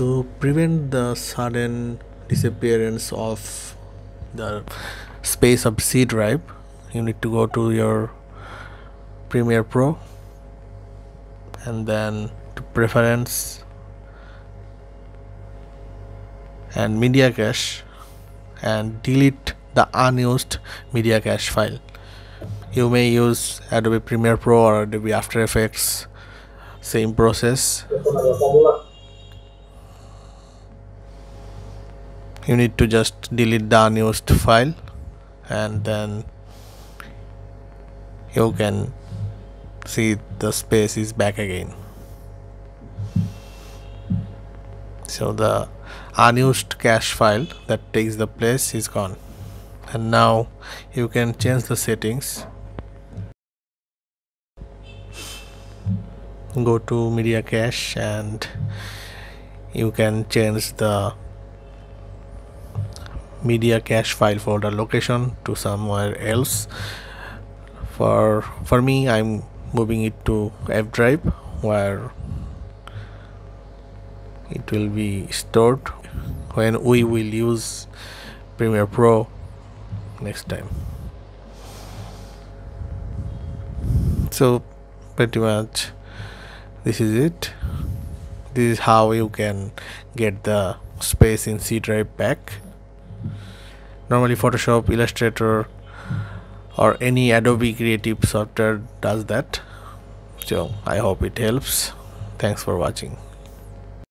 to prevent the sudden disappearance of the space of C drive you need to go to your Premiere Pro and then to preference and media cache and delete the unused media cache file. You may use Adobe Premiere Pro or Adobe After Effects same process. You need to just delete the unused file and then you can see the space is back again. So the unused cache file that takes the place is gone and now you can change the settings. Go to media cache and you can change the media cache file folder location to somewhere else. For for me i'm moving it to f drive where it will be stored. When we will use premiere pro next time. So pretty much this is it. This is how you can get the space in c drive back. Normally photoshop illustrator or any adobe creative software does that. So i hope it helps. Thanks for watching